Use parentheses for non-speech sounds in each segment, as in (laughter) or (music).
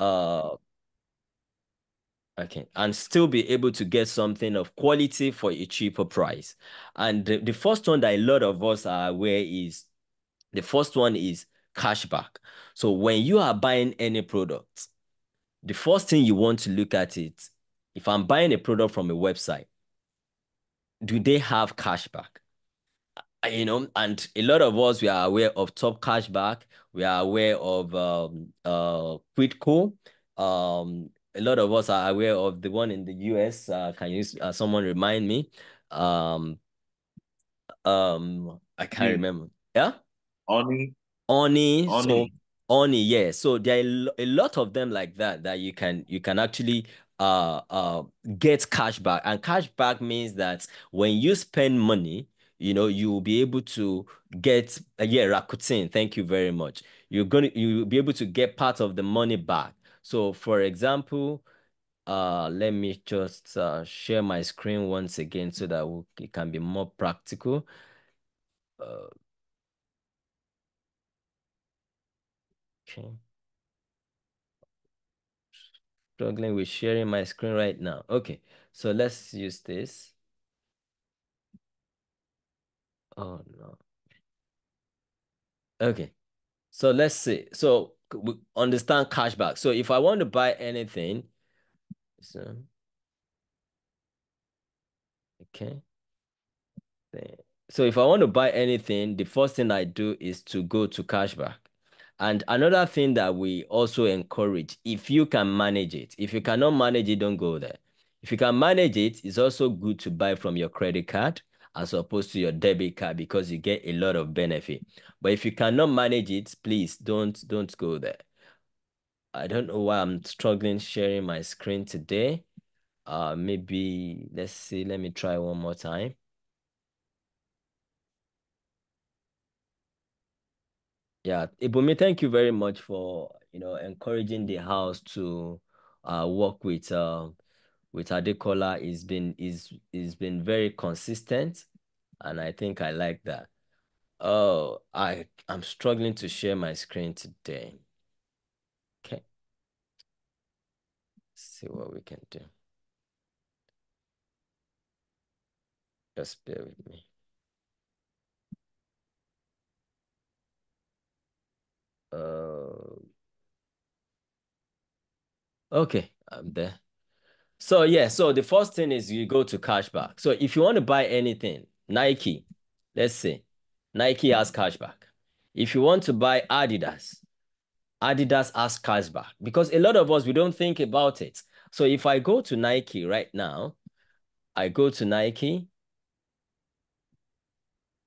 uh okay and still be able to get something of quality for a cheaper price. And the, the first one that a lot of us are aware is the first one is cashback. So when you are buying any product the first thing you want to look at it if i'm buying a product from a website do they have cashback you know, and a lot of us we are aware of top cashback. We are aware of um, uh, Quidco. Um, a lot of us are aware of the one in the US. Uh, can you uh, someone remind me? Um, um, I can't yeah. remember. Yeah. Oni. Oni. Oni. So Oni, yeah. So there are a lot of them like that that you can you can actually uh uh get cash back. And cash back means that when you spend money, you know, you will be able to get uh, yeah, Rakuten. Thank you very much. You're gonna you'll be able to get part of the money back. So for example, uh let me just uh, share my screen once again so that it can be more practical. Uh, okay. Struggling with sharing my screen right now. Okay, so let's use this. Oh no. Okay. So let's see. So we understand cashback. So if I want to buy anything, so okay. So if I want to buy anything, the first thing I do is to go to cashback. And another thing that we also encourage, if you can manage it, if you cannot manage it, don't go there. If you can manage it, it's also good to buy from your credit card as opposed to your debit card because you get a lot of benefit. But if you cannot manage it, please don't don't go there. I don't know why I'm struggling sharing my screen today. Uh, maybe let's see. Let me try one more time. Yeah, Ibumi, thank you very much for you know encouraging the house to uh, work with uh, with Adekola is been is is been very consistent, and I think I like that. Oh, I I'm struggling to share my screen today. Okay. Let's see what we can do. Just bear with me. Uh, okay, I'm there. So yeah, so the first thing is you go to cashback. So if you want to buy anything, Nike, let's say Nike has cashback. If you want to buy Adidas, Adidas has cashback because a lot of us we don't think about it. So if I go to Nike right now, I go to Nike.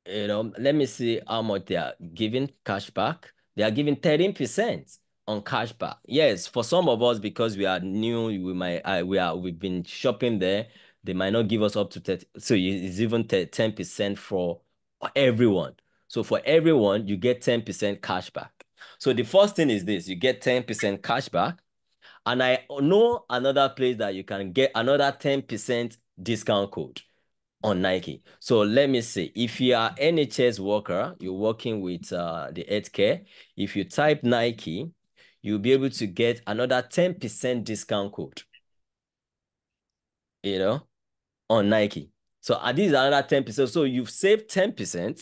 You know, let me see how much they are giving cashback. They are giving 13% on cashback. Yes, for some of us, because we are new, we might uh, we are we've been shopping there. They might not give us up to 30. So it's even 10% for everyone. So for everyone, you get 10% cashback. So the first thing is this, you get 10% cashback. And I know another place that you can get another 10% discount code on Nike. So let me see. If you are NHS worker, you're working with uh, the healthcare. If you type Nike, you'll be able to get another 10% discount code. You know, on Nike. So this is another 10%. So you've saved 10%,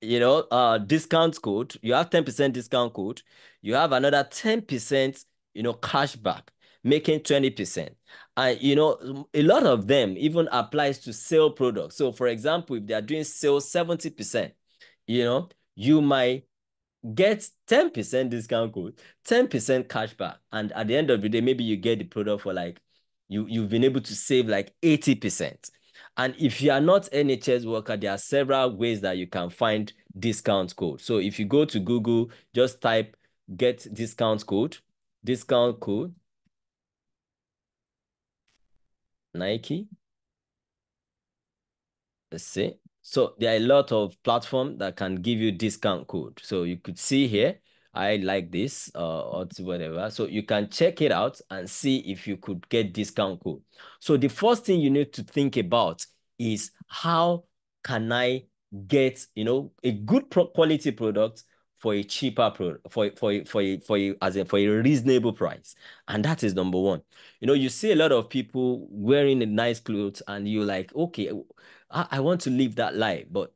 you know, uh, discount code. You have 10% discount code. You have another 10%, you know, cashback, making 20%. And, you know, a lot of them even applies to sale products. So for example, if they are doing sale 70%, you know, you might get 10% discount code, 10% cashback. And at the end of the day, maybe you get the product for like, you, you've been able to save like 80%. And if you are not NHS worker, there are several ways that you can find discount code. So if you go to Google, just type get discount code, discount code, Nike. Let's see. So there are a lot of platforms that can give you discount code. So you could see here, I like this uh, or whatever. So you can check it out and see if you could get discount code. So the first thing you need to think about is how can I get, you know, a good pro quality product for a cheaper product, for for for a, for a, as in for a reasonable price, and that is number one. You know, you see a lot of people wearing a nice clothes, and you're like, okay, I, I want to live that life, but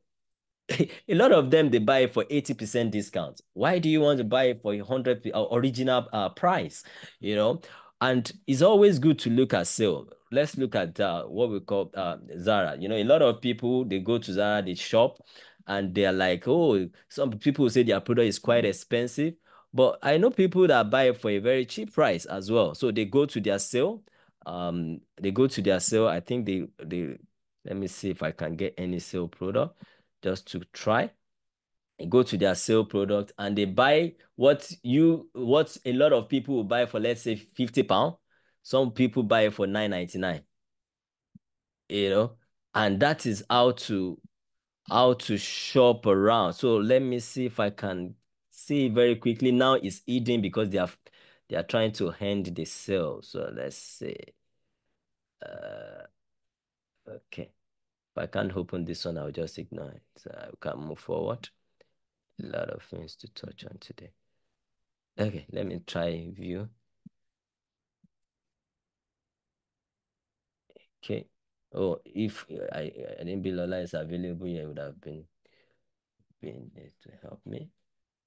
(laughs) a lot of them they buy it for 80% discount. Why do you want to buy it for a hundred uh, original uh, price? You know, and it's always good to look at sale. Let's look at uh, what we call uh, Zara. You know, a lot of people they go to Zara, they shop, and they're like, oh, some people say their product is quite expensive. But I know people that buy it for a very cheap price as well. So they go to their sale. Um, they go to their sale. I think they they let me see if I can get any sale product just to try. Go to their sale product and they buy what you what a lot of people will buy for let's say 50 pounds. Some people buy it for 9.99. You know, and that is how to how to shop around. So let me see if I can see very quickly. Now it's eating because they are they are trying to hand the sale. So let's see. Uh, okay. If I can't open this one, I'll just ignore it. So I can move forward. A lot of things to touch on today. Okay, let me try view. Okay. Oh, if I, I didn't be Lola is available, it would have been been there to help me.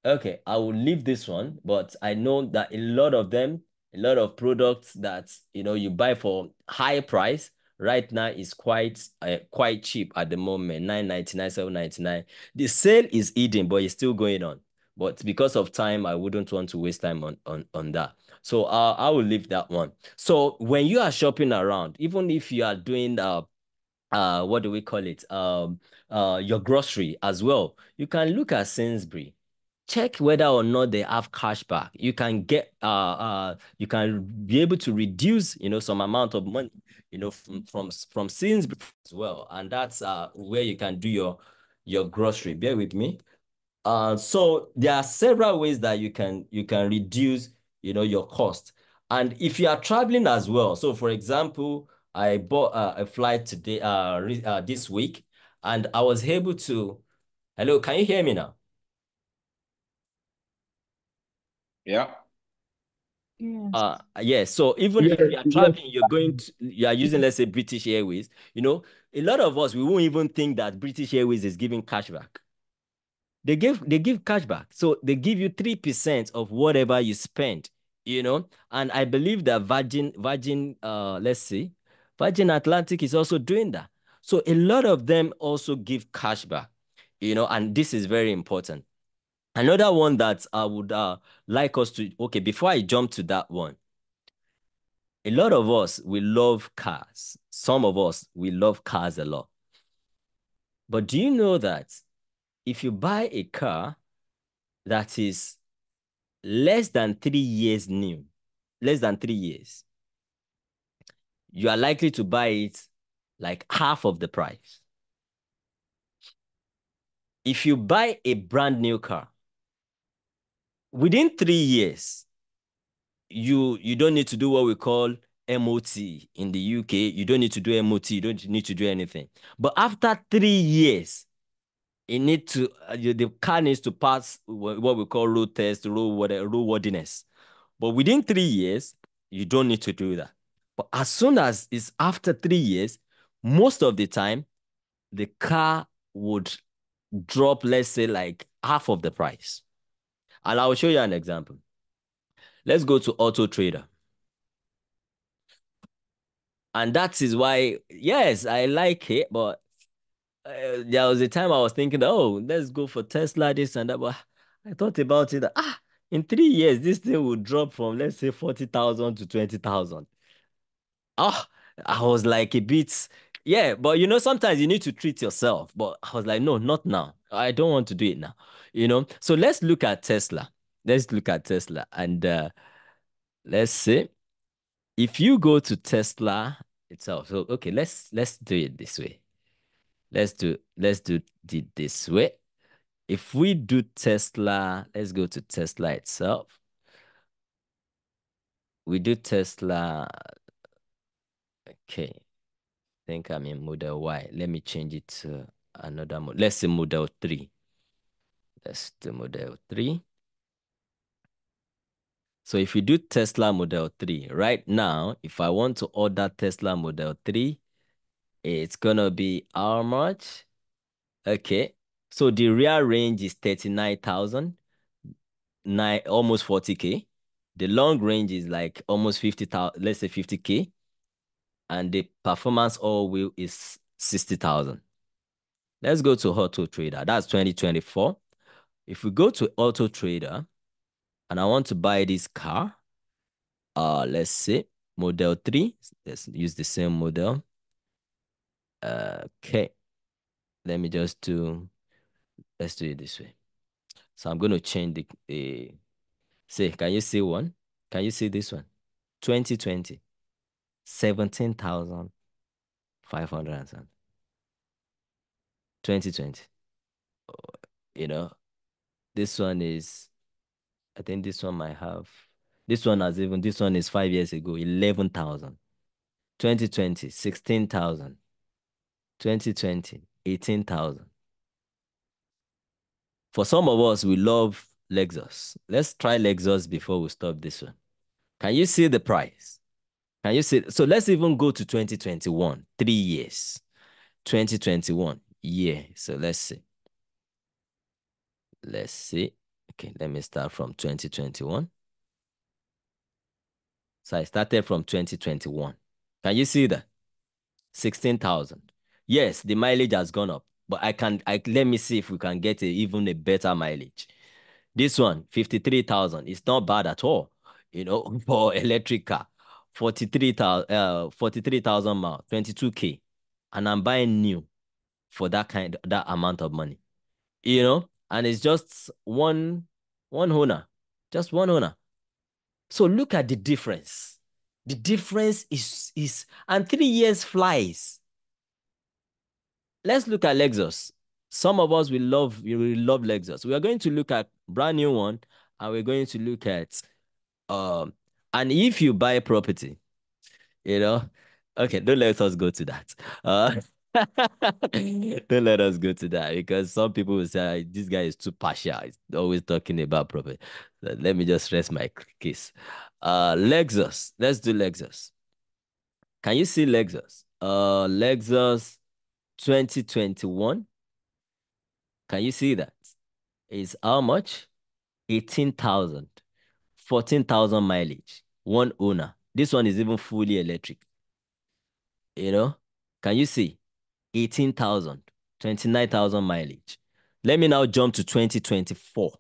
Okay, I will leave this one, but I know that a lot of them, a lot of products that you know you buy for high price right now is quite uh, quite cheap at the moment 9.99 7.99 the sale is eating but it's still going on. But because of time i wouldn't want to waste time on on, on that. So uh, i will leave that one. So when you are shopping around even if you are doing uh uh what do we call it? Um uh your grocery as well you can look at sainsbury check whether or not they have cashback you can get uh uh you can be able to reduce you know some amount of money you know, from from from scenes as well, and that's uh where you can do your your grocery. Bear with me. Uh, so there are several ways that you can you can reduce you know your cost, and if you are traveling as well. So for example, I bought uh, a flight today uh, uh this week, and I was able to. Hello, can you hear me now? Yeah. Yes. Uh, yeah. So even yes. if you are traveling, you're going to, you are using, let's say, British Airways, you know, a lot of us, we won't even think that British Airways is giving cashback. They give, they give cashback. So they give you 3% of whatever you spend, you know, and I believe that Virgin, Virgin, uh, let's see, Virgin Atlantic is also doing that. So a lot of them also give cashback, you know, and this is very important. Another one that I would uh, like us to, okay, before I jump to that one, a lot of us, we love cars. Some of us, we love cars a lot. But do you know that if you buy a car that is less than three years new, less than three years, you are likely to buy it like half of the price. If you buy a brand new car, within three years, you you don't need to do what we call MOT in the UK. You don't need to do MOT. You don't need to do anything. But after three years, it need to uh, the car needs to pass what we call road test, road whatever, road worthiness. But within three years, you don't need to do that. But as soon as it's after three years, most of the time, the car would drop, let's say, like half of the price. And I'll show you an example. Let's go to Auto Trader. And that is why, yes, I like it, but uh, there was a time I was thinking, oh, let's go for Tesla, this and that. But I thought about it, ah, in three years, this thing will drop from, let's say, 40,000 to 20,000. Ah, I was like a bit, yeah, but you know, sometimes you need to treat yourself. But I was like, no, not now. I don't want to do it now. You know, so let's look at Tesla. Let's look at Tesla and uh, let's see if you go to Tesla itself. So okay, let's let's do it this way. Let's do let's do it this way. If we do Tesla, let's go to Tesla itself. We do Tesla. Okay. Think I'm in model Y. Let me change it to another model. Let's say model 3. That's the Model 3. So if you do Tesla Model 3, right now, if I want to order Tesla Model 3, it's gonna be how much? Okay. So the rear range is 39,000, nine almost 40k. The long range is like almost 50,000, let's say 50k. And the performance all wheel is 60,000. Let's go to Auto Trader. That's 2024. If we go to Auto Trader and I want to buy this car, uh, let's say model 3, let's use the same model. Uh, okay. Let me just do, let's do it this way. So I'm going to change the, the, say, can you see one? Can you see this one? 2020, 17,500 2020. You know, this one is, I think this one might have, this one has even, this one is five years ago, 11,000. 2020, 16,000. 2020, 18,000. For some of us, we love Lexus. Let's try Lexus before we stop this one. Can you see the price? Can you see? So let's even go to 2021, three years. 2021, yeah. So let's see. Let's see. Okay, let me start from 2021. So I started from 2021. Can you see that? 16,000. Yes, the mileage has gone up, but I can, I let me see if we can get a, even a better mileage. This one, 53,000. It's not bad at all, you know, (laughs) for electric car. 43,000 uh, 43,000 miles, 22K. And I'm buying new for that kind, that amount of money, you know? And it's just one, one owner, just one owner. So look at the difference. The difference is, is, and three years flies let's look at Lexus. Some of us will love we will love Lexus. We are going to look at brand new one, and we're going to look at um. And if you buy property, you know, okay, don't let us go to that. Uh, (laughs) don't let us go to that because some people will say this guy is too partial. He's always talking about property. So let me just rest my case. Uh, Lexus. Let's do Lexus. Can you see Lexus? Uh, Lexus 2021. Can you see that? Is how much? 18,000. 14,000 mileage. One owner. This one is even fully electric. You know? Can you see? 18,000. 29,000 mileage. Let me now jump to 2024.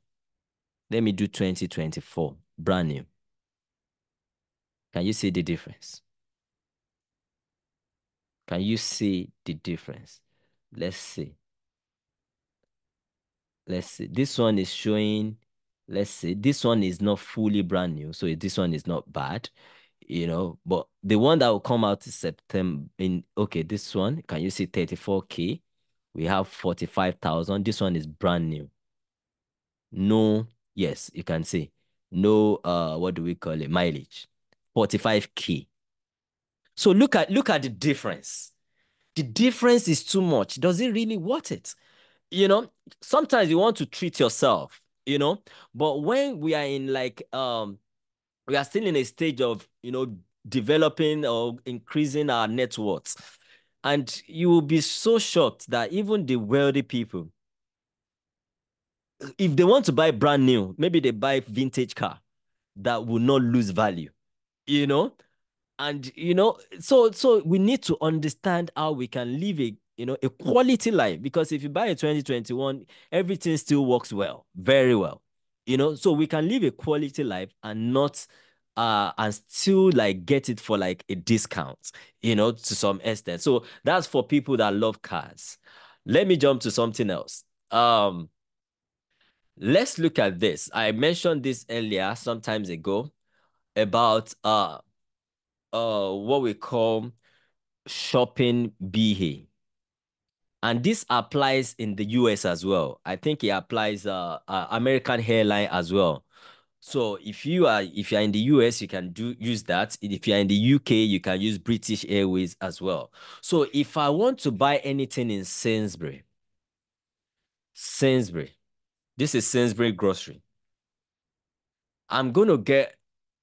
Let me do 2024. Brand new. Can you see the difference? Can you see the difference? Let's see. Let's see. This one is showing, let's see, this one is not fully brand new. So this one is not bad, you know, but the one that will come out in September in, okay, this one, can you see 34K? We have 45,000. This one is brand new. No, yes, you can see. No, uh, what do we call it? Mileage. 45K. So look at look at the difference. The difference is too much. Does it really worth it? You know, sometimes you want to treat yourself, you know, but when we are in like um we are still in a stage of, you know, developing or increasing our net worth. And you will be so shocked that even the wealthy people, if they want to buy brand new, maybe they buy vintage car that will not lose value, you know? and you know so so we need to understand how we can live a you know a quality life. Because if you buy a 2021 everything still works well very well you know? So we can live a quality life and not uh and still like get it for like a discount you know to some extent. So that's for people that love cars. Let me jump to something else. Um let's look at this. I mentioned this earlier sometimes ago about uh uh what we call shopping BA. And this applies in the US as well. I think it applies uh, uh, American airline as well. So if you are if you're in the US, you can do use that. If you're in the UK, you can use British Airways as well. So if I want to buy anything in Sainsbury, Sainsbury, This is Sainsbury Grocery. I'm going to get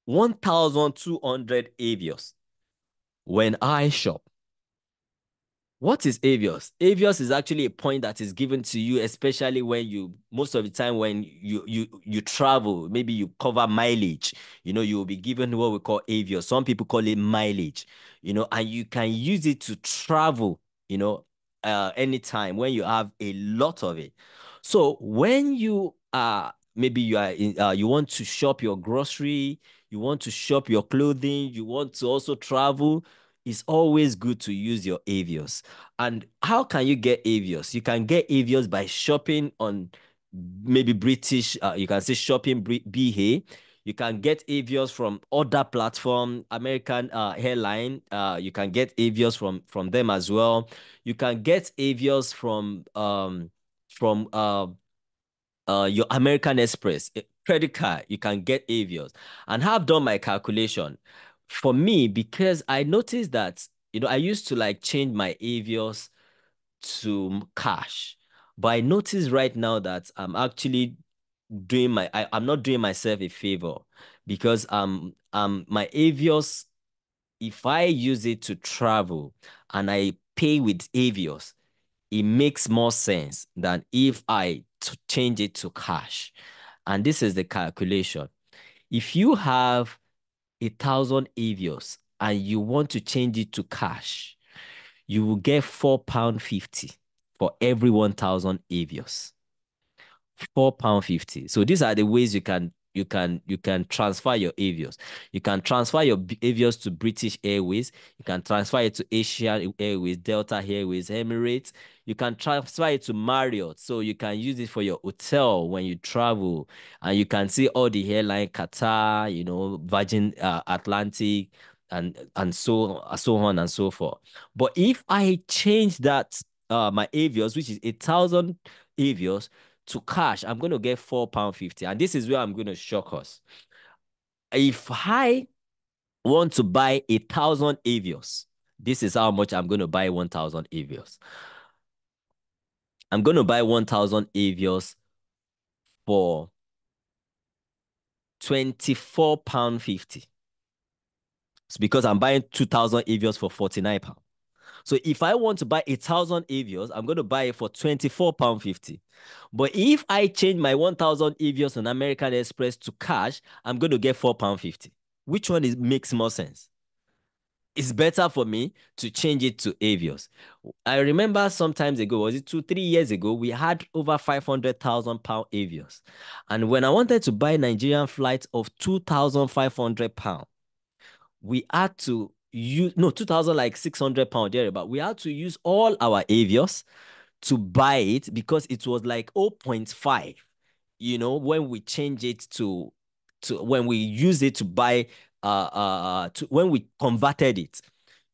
1,200 Avios when I shop. What is Avios? Avios is actually a point that is given to you, especially when you most of the time when you you you travel, maybe you cover mileage. You know, you will be given what we call Avios. Some people call it mileage. You know, and you can use it to travel. You know, uh, anytime when you have a lot of it. So when you are maybe you are in, uh, you want to shop your grocery, you want to shop your clothing, you want to also travel it's always good to use your Avios. And how can you get Avios? You can get Avios by shopping on maybe British, uh, you can say shopping BHA. You can get Avios from other platform, American uh, airline. Uh, you can get Avios from from them as well. You can get Avios from um from uh, uh your American Express credit card. You can get Avios, and have done my calculation for me, because I noticed that, you know, I used to like change my Avios to cash, but I noticed right now that I'm actually doing my, I, I'm not doing myself a favor because um, um, my Avios, if I use it to travel and I pay with Avios, it makes more sense than if I change it to cash. And this is the calculation. If you have a thousand avios and you want to change it to cash, you will get four pound fifty for every one thousand avios. Four pound fifty. So these are the ways you can you can you can transfer your avios. You can transfer your avios to British Airways. You can transfer it to Asian Airways, Delta Airways, Emirates. You can transfer it to Marriott, so you can use it for your hotel when you travel, and you can see all the airline Qatar, you know, Virgin uh, Atlantic, and and so so on and so forth. But if I change that uh my avios, which is a thousand avios to cash, I'm going to get four pound fifty, and this is where I'm going to shock us. If I want to buy a thousand avios, this is how much I'm going to buy one thousand avios. I'm going to buy 1,000 Avios for 24 pound 50. It's because I'm buying 2,000 Avios for 49 pound. So if I want to buy a thousand Avios, I'm going to buy it for 24 pound 50. But if I change my 1,000 Avios on American Express to cash, I'm going to get 4 pound 50. Which one is makes more sense? It's better for me to change it to Avios. I remember sometimes ago, was it two, three years ago, we had over 500,000 pound Avios. And when I wanted to buy Nigerian flights of 2,500 pound, we had to use, no, 2,000 like 600 pound there, but we had to use all our Avios to buy it because it was like 0.5, you know, when we change it to, to when we use it to buy uh, uh, uh, to when we converted it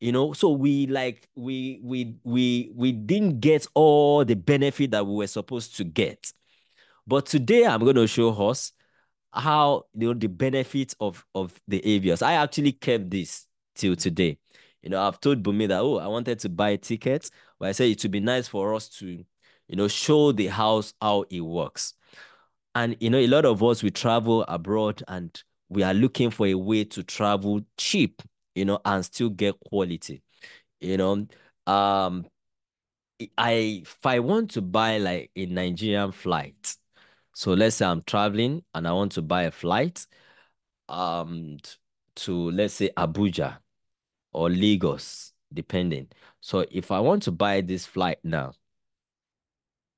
you know? So we like we we we we didn't get all the benefit that we were supposed to get. But today i'm going to show us how you know the benefits of of the avios. I actually kept this till today. You know i've told bumi that oh i wanted to buy tickets but i said it would be nice for us to you know show the house how it works. And you know a lot of us we travel abroad and we are looking for a way to travel cheap, you know, and still get quality. You know, um, I if I want to buy like a Nigerian flight, so let's say I'm traveling and I want to buy a flight, um, to let's say Abuja or Lagos, depending. So if I want to buy this flight now,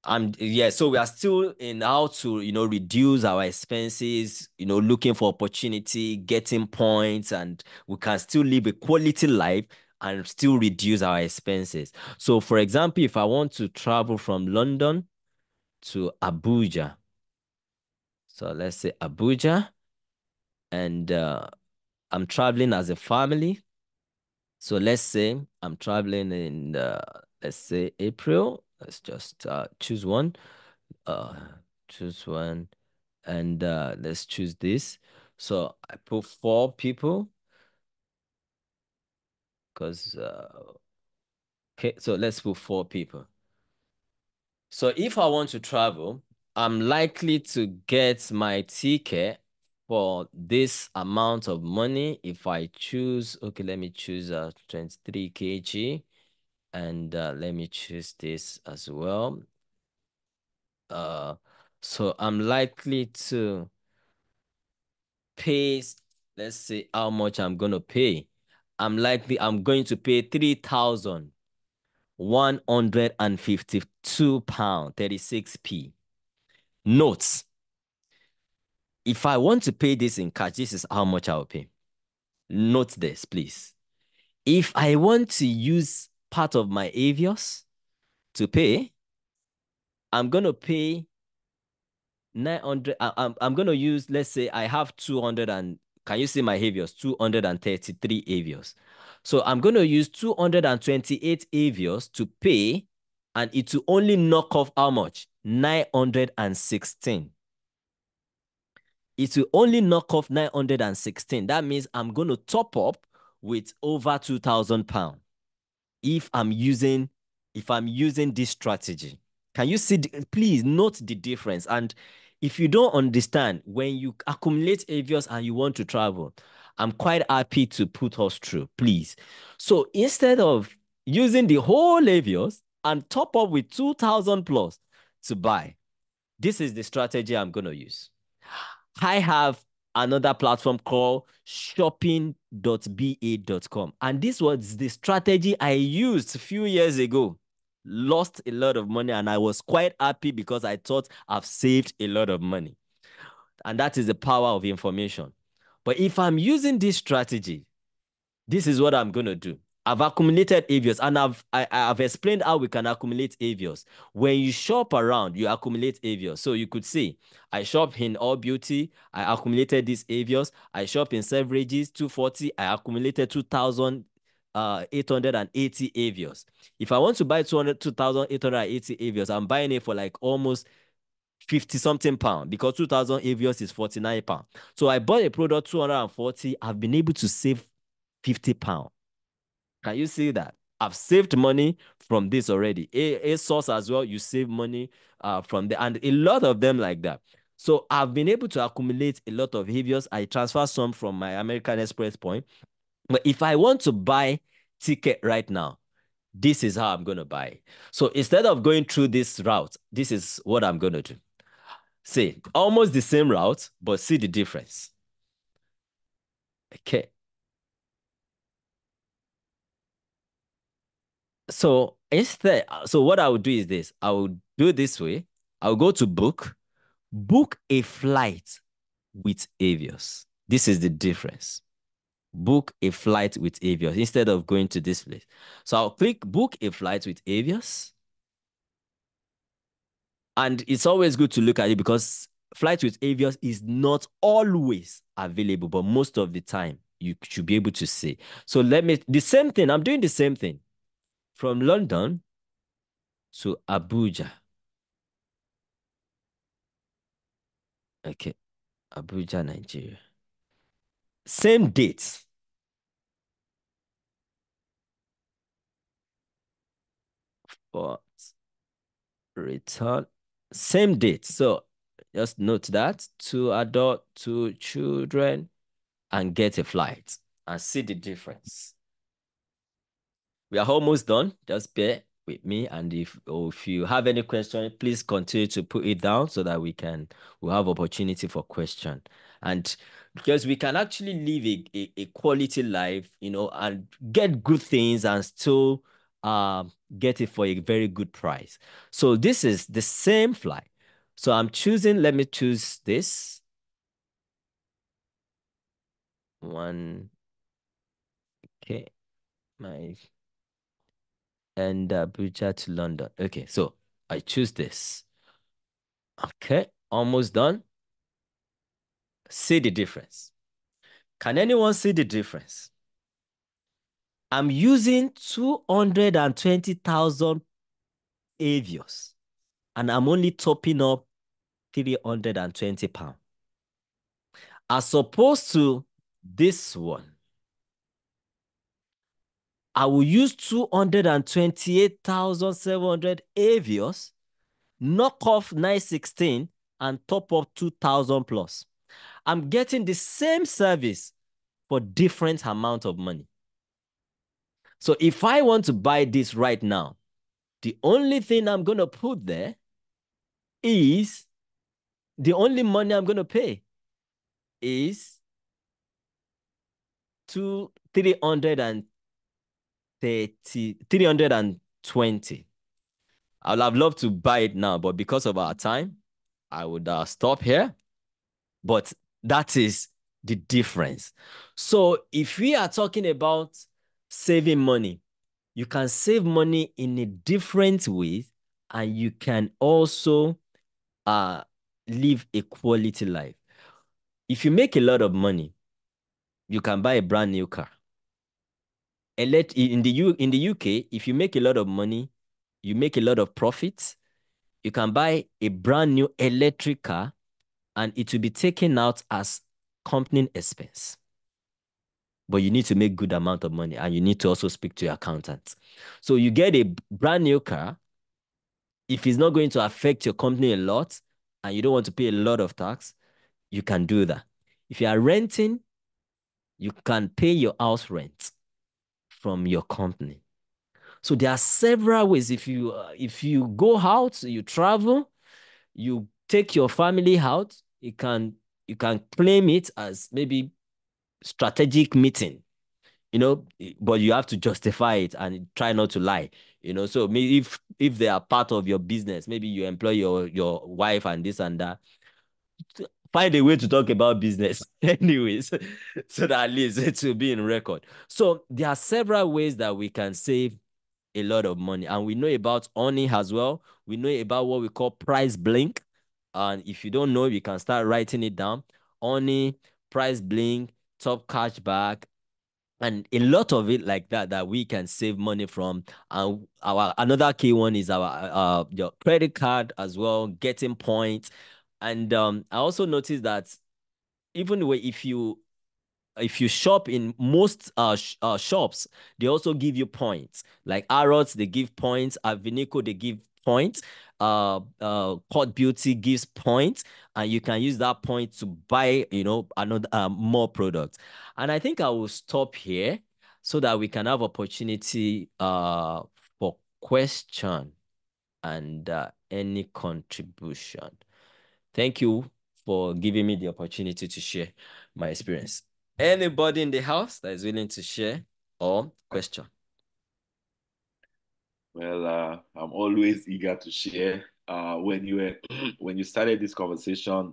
um yeah so we are still in how to you know reduce our expenses you know looking for opportunity getting points and we can still live a quality life and still reduce our expenses. So for example if i want to travel from london to abuja so let's say abuja and uh, i'm traveling as a family. So let's say i'm traveling in uh, let's say april let's just uh, choose one. Uh, choose one. And uh, let's choose this. So I put four people. Because uh, okay so let's put four people. So if I want to travel I'm likely to get my ticket for this amount of money if I choose, okay, let me choose uh, 23 kg and uh, let me choose this as well. Uh, so I'm likely to pay, let's see how much I'm going to pay. I'm likely, I'm going to pay 3,152 pound 36p. Notes. If I want to pay this in cash, this is how much I'll pay. Note this, please. If I want to use part of my Avios to pay, I'm going to pay 900. I, I'm, I'm going to use, let's say I have 200 and, can you see my Avios? 233 Avios. So I'm going to use 228 Avios to pay and it will only knock off how much? 916. It will only knock off 916. That means I'm going to top up with over 2,000 pounds if I'm using if I'm using this strategy. Can you see? The, please note the difference. And if you don't understand, when you accumulate Avios and you want to travel, I'm quite happy to put us through, please. So instead of using the whole Avios and top up with 2,000 plus to buy, this is the strategy I'm going to use. I have another platform called shopping.ba.com. And this was the strategy I used a few years ago. Lost a lot of money and I was quite happy because I thought I've saved a lot of money. And that is the power of information. But if I'm using this strategy, this is what I'm going to do. I've accumulated Avios and I've I, have explained how we can accumulate Avios. When you shop around, you accumulate Avios. So you could see, I shop in All Beauty, I accumulated these Avios. I shop in Selfridges 240, I accumulated 2,000 uh 880 avios. If I want to buy 200 2,880 avios, I'm buying it for like almost 50 something pound because 2,000 avios is 49 pound. So I bought a product 240. I've been able to save 50 pound. Can you see that? I've saved money from this already. A, ASOS as well, you save money uh, from there. And a lot of them like that. So I've been able to accumulate a lot of avios. I transfer some from my American Express point. But if I want to buy ticket right now, this is how I'm going to buy. So instead of going through this route, this is what I'm going to do. See, almost the same route, but see the difference. Okay. So instead, so what I would do is this. I will do this way. I'll go to book, book a flight with Avios. This is the difference. Book a flight with Avios instead of going to this place. So I'll click book a flight with Avios. And it's always good to look at it because flight with Avios is not always available, but most of the time you should be able to see. So let me, the same thing, I'm doing the same thing from London to Abuja. Okay, Abuja, Nigeria. Same dates. But return, same date. So just note that two adult, two children, and get a flight and see the difference we are almost done. Just bear with me. And if if you have any question, please continue to put it down so that we can we'll have opportunity for question. And because we can actually live a, a, a quality life, you know, and get good things and still uh, get it for a very good price. So this is the same fly. So I'm choosing, let me choose this. One, okay, my and Abuja to London. Okay, so I choose this. Okay, almost done. See the difference. Can anyone see the difference? I'm using 220,000 avios and I'm only topping up 320 pounds. As opposed to this one, I will use 228,700 Avios, knock off 916, and top up 2,000 plus. I'm getting the same service for different amount of money. So if I want to buy this right now, the only thing I'm going to put there is the only money I'm going to pay is two, 310 30, 320. I would have loved to buy it now, but because of our time, I would uh, stop here. But that is the difference. So if we are talking about saving money, you can save money in a different way, and you can also uh, live a quality life. If you make a lot of money, you can buy a brand new car let in the U in the UK, if you make a lot of money, you make a lot of profits, you can buy a brand new electric car and it will be taken out as company expense. But you need to make good amount of money and you need to also speak to your accountant. So you get a brand new car. If it's not going to affect your company a lot and you don't want to pay a lot of tax, you can do that. If you are renting, you can pay your house rent from your company. So there are several ways. If you uh, if you go out, you travel, you take your family out, you can you can claim it as maybe strategic meeting, you know, but you have to justify it and try not to lie, you know. So if if they are part of your business, maybe you employ your your wife and this and that. Find a way to talk about business, (laughs) anyways, so that at least it will be in record. So there are several ways that we can save a lot of money. And we know about Honey as well. We know about what we call price blink. And if you don't know, you can start writing it down. Honey, price blink, top cashback, and a lot of it like that that we can save money from. And our another key one is our uh your credit card as well, getting points. And um, I also noticed that even if you if you shop in most uh, sh uh, shops, they also give you points. Like Harrods, they give points. Avinico, they give points. Uh, uh, Cult Beauty gives points, and you can use that point to buy, you know, another uh, more products. And I think I will stop here so that we can have opportunity uh for question and uh, any contribution. Thank you for giving me the opportunity to share my experience. Anybody in the house that is willing to share or question? Well, uh, I'm always eager to share. Uh, when you were, (clears throat) when you started this conversation,